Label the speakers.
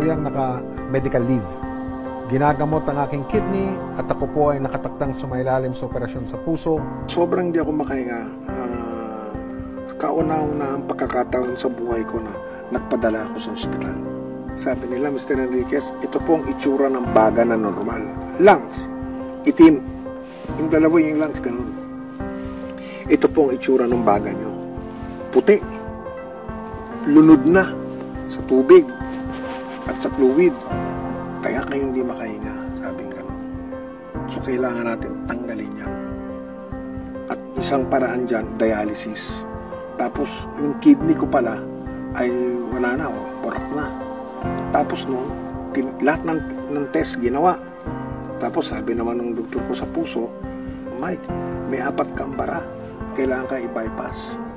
Speaker 1: kasalukuyang naka-medical leave. Ginagamot ang aking kidney at ako po ay nakatakdang sumailalim sa operasyon sa puso.
Speaker 2: Sobrang di ako makahinga. Ah, kauna-una ang pagkakataon sa buhay ko na nagpadala ako sa ospital. Sabi nila, Mr. Enriquez, ito po ang itsura ng baga na normal. Lungs, itim. Yung dalawa yung lungs, ganun. Ito po ang itsura ng baga nyo. Puti. Lunod na sa tubig fluid. Kaya kayo hindi makahinga, sabi ganun. So, kailangan natin tanggalin yan. At isang paraan dyan, dialysis. Tapos, yung kidney ko pala, ay wala na, oh, porak na. Tapos no, tin- lahat ng, ng test ginawa. Tapos sabi naman ng doktor ko sa puso, Mike, may apat kang bara. Kailangan ka i-bypass.